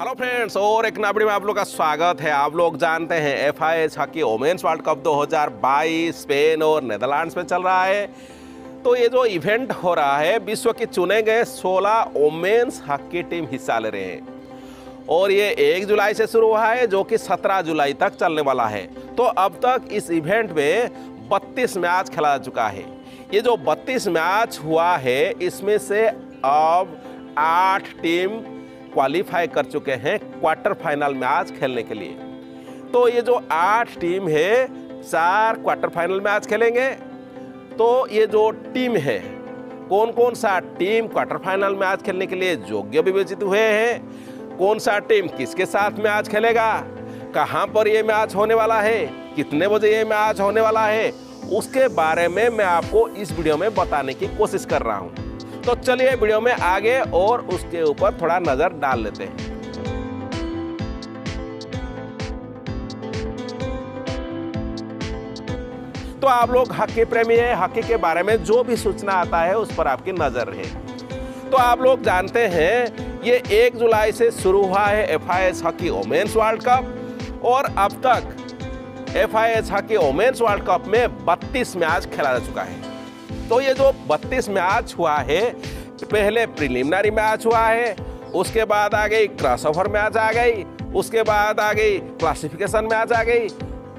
Hello friends और एक नाबड़ी में आप लोग का स्वागत है। आप लोग जानते हैं F I H hockey women's world cup 2022 Spain और नेदरलैंड्स में चल रहा है। तो ये जो इवेंट हो रहा है, विश्व के चुने गए 16 वोमेन्स हॉकी टीम हिस्सा ले रहे हैं। और ये एक जुलाई से शुरू हुआ है, जो कि 17 जुलाई तक चलने वाला है। तो अब तक इस इवेंट में 32 मैच खेला जा चुका है। ये जो 32 मैच हुआ है, इसमें से अब आठ टीम क्वालिफाई कर चुके हैं क्वार्टर फाइनल में आज खेलने के लिए। तो ये जो आठ टीम है, चार क्वार्टर फाइनल में आज खेलेंगे। तो ये जो टीम है कौन कौन सा टीम क्वार्टर फाइनल में आज खेलने के लिए योग्य विवेचित हुए हैं? कौन सा टीम किसके साथ में आज खेलेगा? कहाँ पर ये मैच होने वाला है? कितने बजे ये मैच होने वाला है? उसके बारे में मैं आपको इस वीडियो में बताने की कोशिश कर रहा हूँ। तो चलिए वीडियो में आगे और उसके ऊपर थोड़ा नज़र डाल लेते हैं। तो आप लोग हॉकी प्रेमी है, हॉकी के बारे में जो भी सूचना आता है उस पर आपकी नज़र रहे तो आप लोग जानते हैं, ये एक जुलाई से शुरू हुआ है F I S hockey women's world cup और अब तक F I S hockey women's world cup में 32 मैच खेला जा चुका है। तो ये जो 32 मैच हुआ है, पहले प्रिलिमिनरी मैच हुआ है, उसके बाद आ गई क्रॉस ओवर मैच आ गई, उसके बाद आ गई क्लासिफिकेशन मैच आ गई।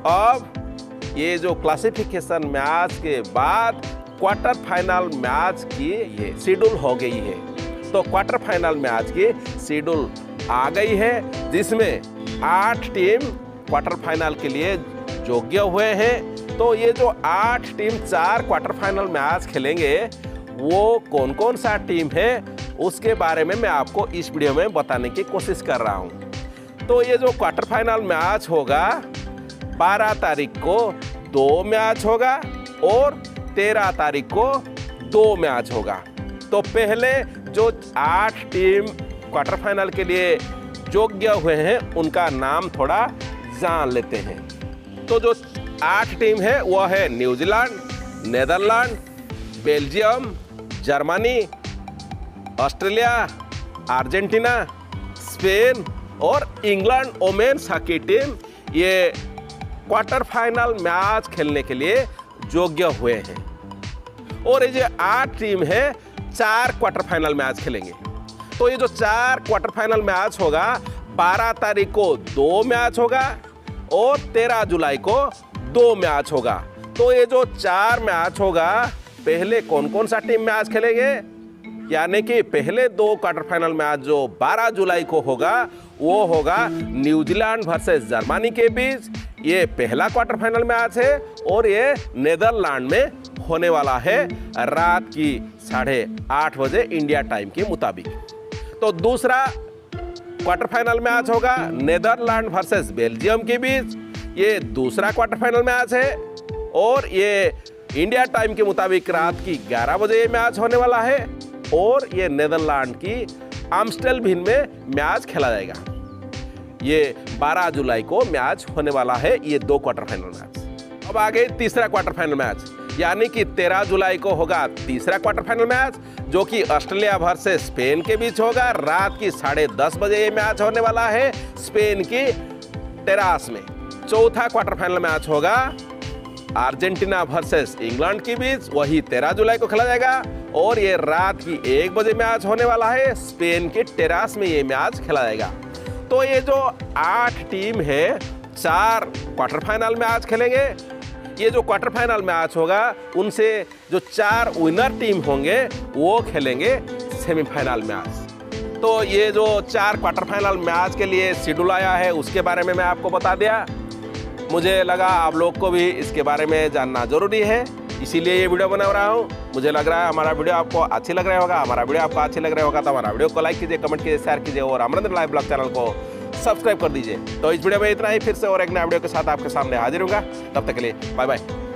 अब ये जो क्लासिफिकेशन मैच के बाद क्वार्टर फाइनल मैच की ये शेड्यूल हो गई है। तो क्वार्टर फाइनल मैच की शेड्यूल आ गई है, जिसमें आठ टीम क्वार्टर फाइनल के लिए योग्य हुए हैं। तो ये जो आठ टीम, चार क्वार्टर फाइनल मैच खेलेंगे, वो कौन कौन सा टीम है, उसके बारे में मैं आपको इस वीडियो में बताने की कोशिश कर रहा हूँ। तो ये जो क्वार्टर फाइनल मैच होगा 12 तारीख को दो मैच होगा और 13 तारीख को दो मैच होगा। तो पहले जो आठ टीम क्वार्टर फाइनल के लिए योग्य हुए हैं, उनका नाम थोड़ा जान लेते हैं। तो जो आठ टीम है, वह है New Zealand, Netherland, Belgium, Germany, Australia, Argentina, Spain और इंग्लैंड ओमेन्स हॉकी टीम ये क्वार्टर फाइनल मैच खेलने के लिए योग्य हुए हैं। और ये जो आठ टीम है, चार क्वार्टर फाइनल मैच खेलेंगे। तो ये जो चार क्वार्टर फाइनल मैच होगा 12 तारीख को दो मैच होगा और 13 जुलाई को दो मैच होगा। तो ये जो चार मैच होगा, पहले कौन कौन सा टीम मैच खेलेंगे? यानी कि पहले दो क्वार्टर फाइनल मैच जो 12 जुलाई को होगा, वो होगा न्यूजीलैंड वर्सेस जर्मनी के बीच। ये पहला क्वार्टर फाइनल मैच है और ये नेदरलैंड में होने वाला है रात की साढ़े आठ बजे इंडिया टाइम के मुताबिक। तो दूसरा क्वार्टर फाइनल मैच होगा नेदरलैंड वर्सेस बेल्जियम के बीच। ये दूसरा क्वार्टर फाइनल मैच है और ये इंडिया टाइम के मुताबिक रात की 11 बजे ये मैच होने वाला है और ये नेदरलैंड की आमस्टेल भिन में मैच खेला जाएगा। ये 12 जुलाई को मैच होने वाला है, ये दो क्वार्टर फाइनल मैच अब आ गई तीसरा क्वार्टर फाइनल मैच यानी कि 13 जुलाई को होगा तीसरा क्वार्टर फाइनल मैच जो कि ऑस्ट्रेलिया भर से स्पेन के बीच होगा। रात की साढ़े दस बजे ये मैच होने वाला है स्पेन की टेरास में। चौथा क्वार्टर फाइनल मैच होगा। अर्जेंटीना वर्सेस इंग्लैंड के बीच, वही तेरह जुलाई को खेला जाएगा। और ये रात की एक बजे मैच होने वाला है। स्पेन के टेरास में ये मैच खेला जाएगा। तो ये जो आठ टीम है, चार क्वार्टर फाइनल मैच खेलेंगे। ये जो क्वार्टर फाइनल मैच होगा, उनसे जो चार विनर टीम होंगे, वो खेलेंगे सेमीफाइनल मैच। तो ये जो चार क्वार्टर फाइनल मैच के लिए शेड्यूल आया है, उसके बारे में मैं आपको बता दिया। मुझे लगा आप लोग को भी इसके बारे में जानना ज़रूरी है, इसीलिए ये वीडियो बना रहा हूँ। मुझे लग रहा है हमारा वीडियो आपको अच्छी लग रहा होगा, हमारा वीडियो आपको अच्छी लग रहा होगा तो हमारा वीडियो को लाइक कीजिए कमेंट कीजिए शेयर कीजिए और अमरिंद्र लाइव ब्लॉग चैनल को सब्सक्राइब कर दीजिए। तो इस वीडियो में इतना ही, फिर से और एक नया वीडियो के साथ आपके सामने हाजिर होगा तब तक के लिए बाय बाय